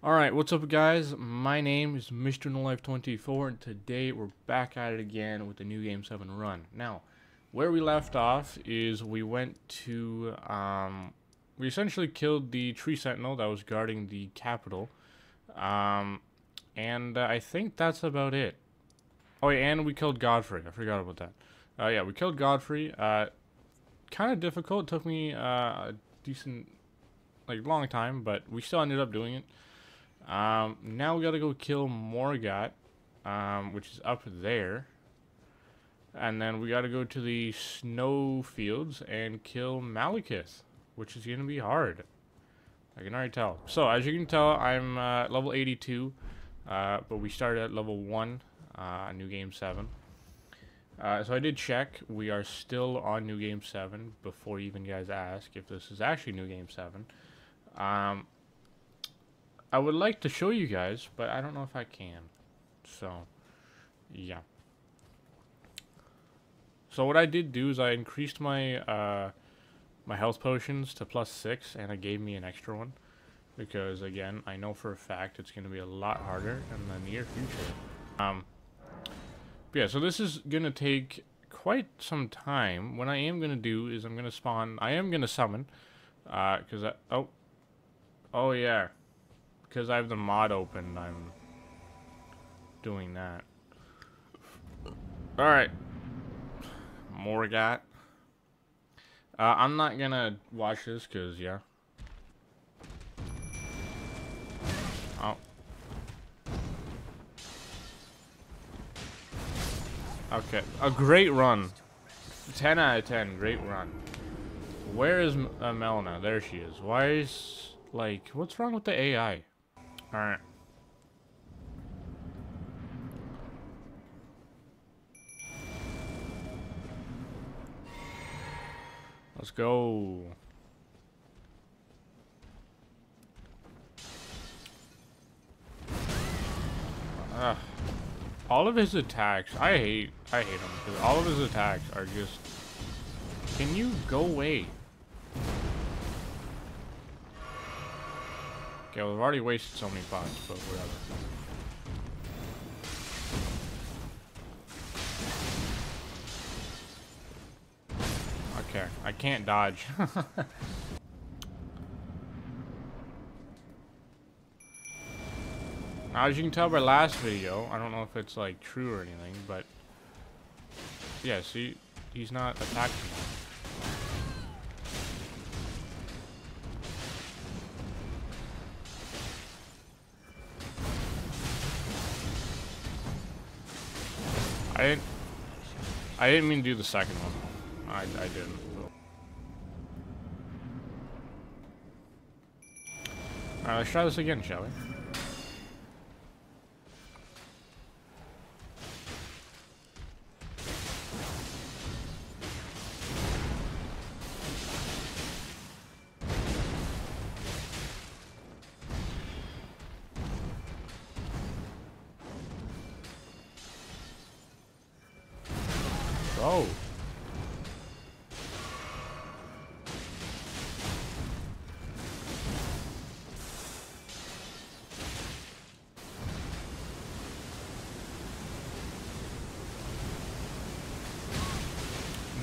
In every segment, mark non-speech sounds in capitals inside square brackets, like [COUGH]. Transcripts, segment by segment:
Alright, what's up guys? My name is Mr. No Life 24 and today we're back at it again with the new Game 7 run. Now, where we left off is we went to, um, we essentially killed the tree sentinel that was guarding the capital. Um, and uh, I think that's about it. Oh, yeah, and we killed Godfrey. I forgot about that. Uh, yeah, we killed Godfrey. Uh, kind of difficult. It took me uh, a decent, like, long time, but we still ended up doing it. Um, now we gotta go kill Morgott, um, which is up there. And then we gotta go to the snow fields and kill Maliketh, which is gonna be hard. I can already tell. So, as you can tell, I'm uh, level 82, uh, but we started at level 1, uh, New Game 7. Uh, so I did check. We are still on New Game 7 before even guys ask if this is actually New Game 7. Um, I would like to show you guys, but I don't know if I can. So, yeah. So what I did do is I increased my uh, my health potions to plus six, and it gave me an extra one. Because, again, I know for a fact it's going to be a lot harder in the near future. Um, yeah, so this is going to take quite some time. What I am going to do is I'm going to spawn... I am going to summon. Because uh, I... Oh. Oh, yeah because I have the mod open, I'm doing that. Alright. Morgott. Uh, I'm not gonna watch this because, yeah. Oh. Okay. A great run. 10 out of 10. Great run. Where is uh, Melina? There she is. Why is... Like, what's wrong with the AI? Alright. Let's go. Ugh. All of his attacks, I hate, I hate him all of his attacks are just. Can you go away? Okay, we've already wasted so many pots, but whatever. Okay, I can't dodge. [LAUGHS] now, as you can tell by last video, I don't know if it's like true or anything, but yeah, see, he's not attacking me. I didn't. I didn't mean to do the second one. I I didn't. Alright, let's try this again, shall we?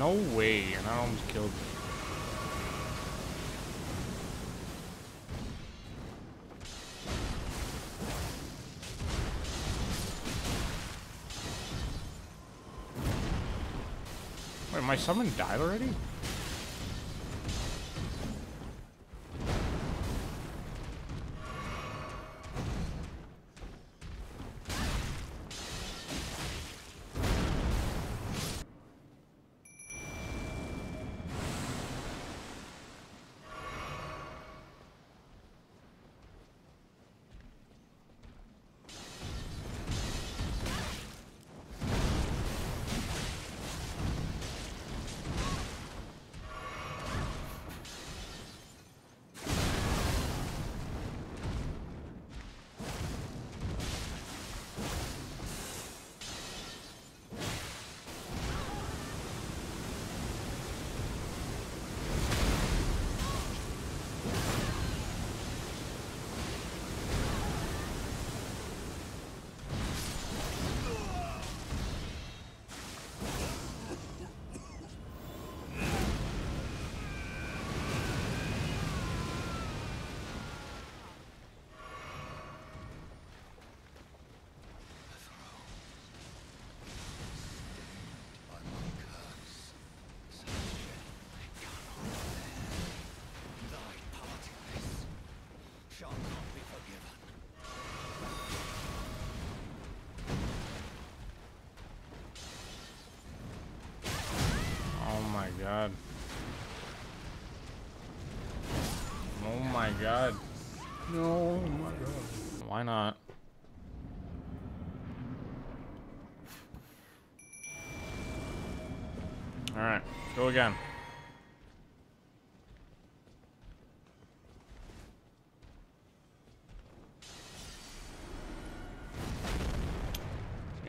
No way, and I almost killed him. Wait, my summon died already? god. Oh my god. No, oh my god. Why not? Alright, go again.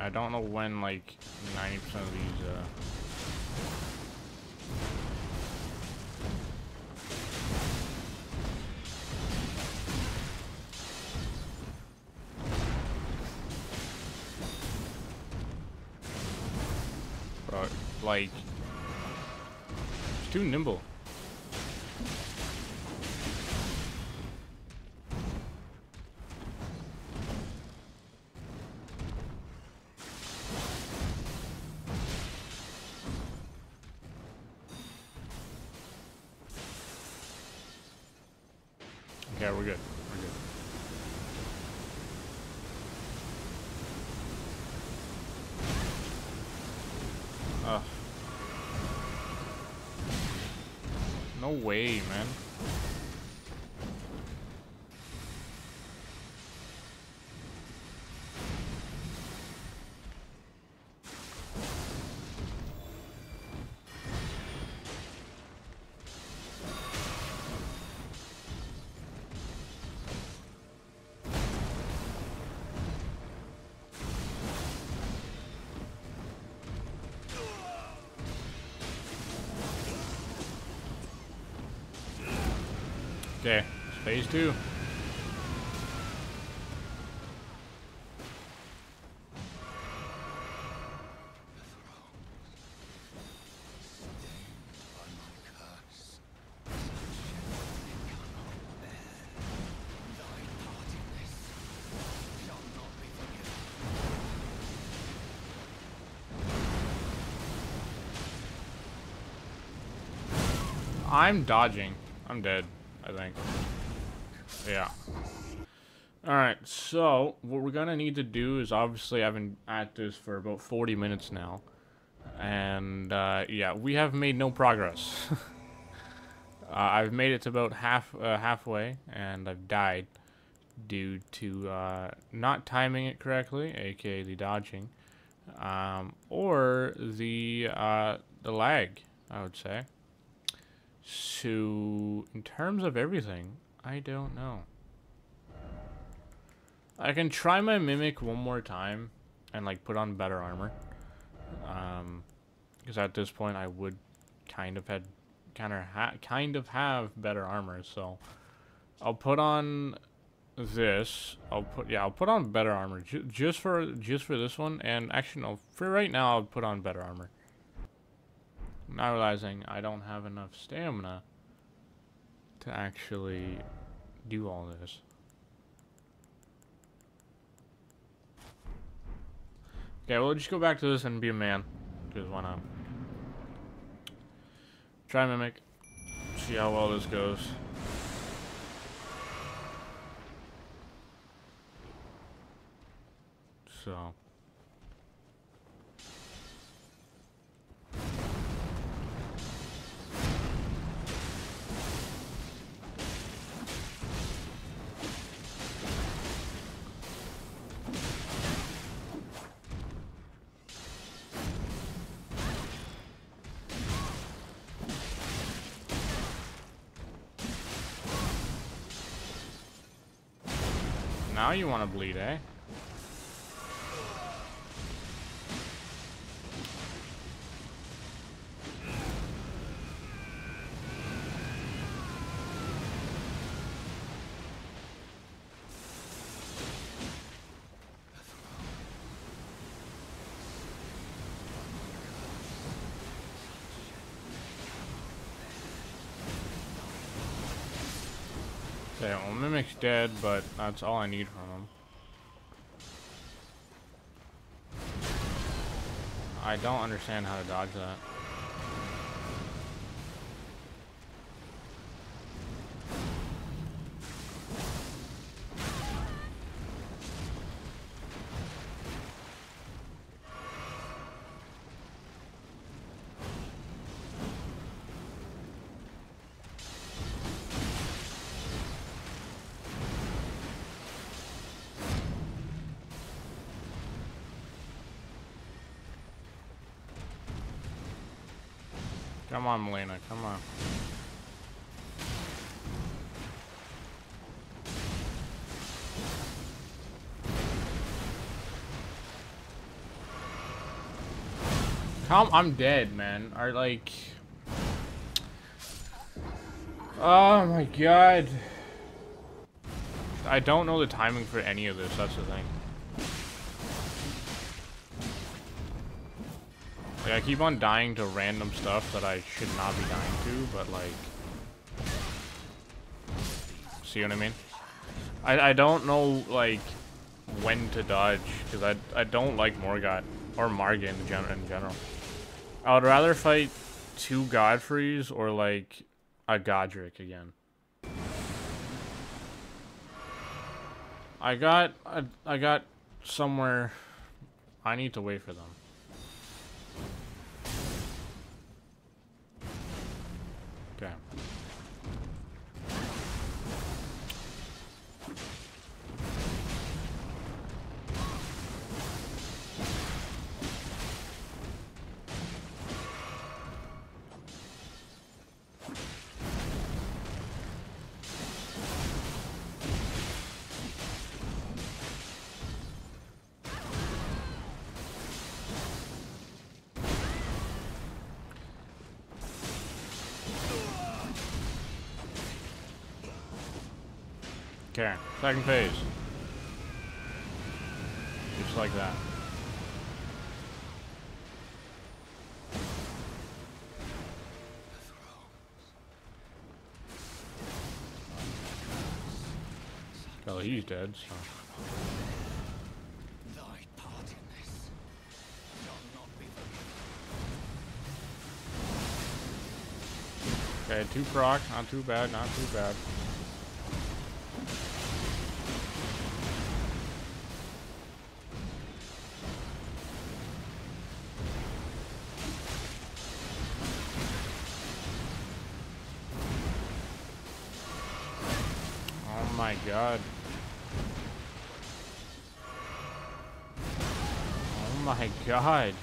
I don't know when, like, 90% of these, uh... like it's too nimble. Okay, we're good. No way, man. Phase two. I'm dodging. I'm dead, I think. Yeah. Alright, so what we're gonna need to do is obviously I've been at this for about 40 minutes now. And uh, yeah, we have made no progress. [LAUGHS] uh, I've made it to about half uh, halfway and I've died due to uh, not timing it correctly, aka the dodging, um, or the uh, the lag, I would say. So, in terms of everything, I don't know. I can try my Mimic one more time and, like, put on better armor. Um, because at this point I would kind of had, kind of ha kind of have better armor, so I'll put on this. I'll put, yeah, I'll put on better armor ju just for, just for this one, and actually, no, for right now, I'll put on better armor. Not realizing I don't have enough stamina to actually do all this. Okay, we'll just go back to this and be a man. Because why not? Try Mimic. See how well this goes. So... Now you want to bleed, eh? Okay, well, Mimic's dead, but that's all I need from him. I don't understand how to dodge that. Come on, Melina, come on. Come, I'm dead, man. Are like... Oh my god. I don't know the timing for any of this, that's the thing. Like, I keep on dying to random stuff that I should not be dying to, but like... See what I mean? I, I don't know, like, when to dodge, because I, I don't like Morgott, or Margit in, gen in general. I would rather fight two Godfreys or, like, a Godrick again. I got, I, I got somewhere, I need to wait for them. Okay. Okay, second phase. Just like that. Oh, he's dead, so. Okay, two proc, not too bad, not too bad. My god. Oh my god.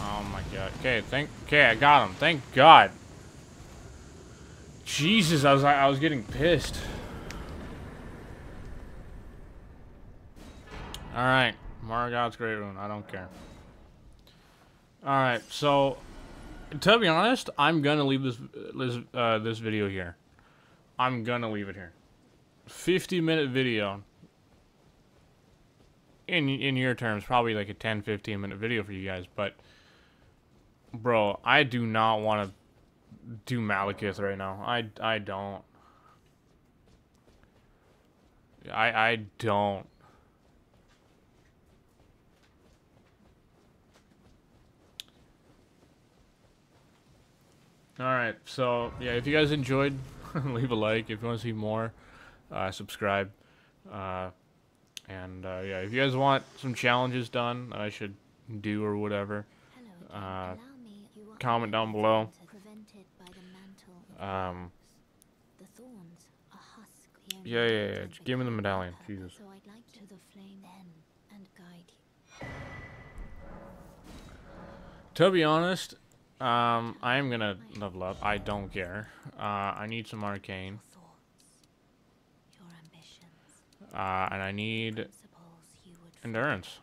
Oh my god. Okay, thank okay, I got him. Thank God. Jesus, I was I was getting pissed. Alright. Morgott's Great Rune. I don't care. Alright, so to be honest, I'm gonna leave this this, uh, this video here. I'm gonna leave it here. 50 minute video. In in your terms, probably like a 10 15 minute video for you guys, but bro, I do not want to do Maliketh right now. I I don't. I I don't. Alright, so yeah, if you guys enjoyed, [LAUGHS] leave a like. If you want to see more, uh, subscribe. Uh, and uh, yeah, if you guys want some challenges done that I should do or whatever, uh, comment down below. Um, yeah, yeah, yeah. Just give me the medallion. Jesus. To be honest, um, I am gonna level up. I don't care. Uh, I need some arcane. Uh, and I need endurance.